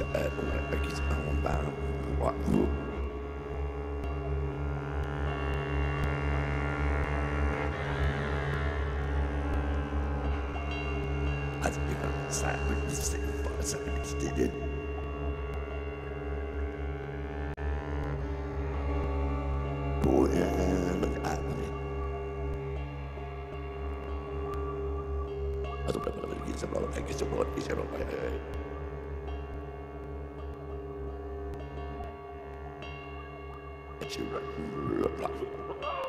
said when I get on know what. Als wir beim Zeitpunkt des Seefahrs stehen. Boden und Atmen. Also, blablabla, geht's, blablabla, geht's, blablabla, to blablabla, Blah, blah, blah.